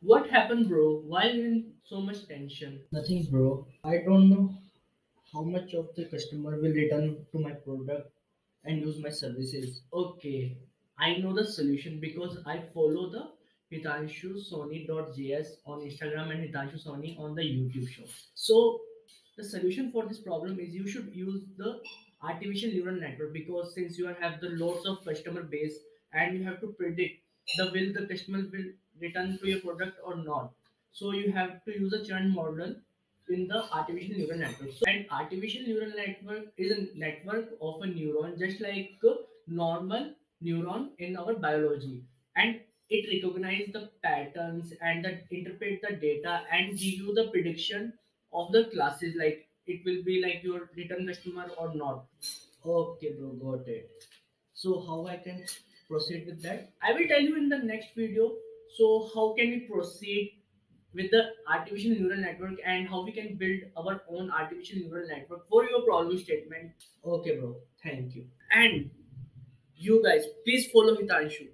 What happened, bro? Why you in so much tension? Nothing, bro. I don't know how much of the customer will return to my product and use my services. Okay, I know the solution because I follow the Hitanshu Soni.js on Instagram and Hitanshu Soni on the YouTube show. So the solution for this problem is you should use the artificial neural network because since you have the lots of customer base and you have to predict the will the customer will return to your product or not. So you have to use a churn model in the artificial neural network. So, and artificial neural network is a network of a neuron, just like a normal neuron in our biology, and it recognizes the patterns and that interpret the data and give you the prediction of the classes. Like it will be like your return customer or not. Okay, bro, got it. So how I can proceed with that? I will tell you in the next video. So how can we proceed with the artificial neural network and how we can build our own artificial neural network for your problem statement. Okay, bro. Thank you. And you guys, please follow Hitanshu.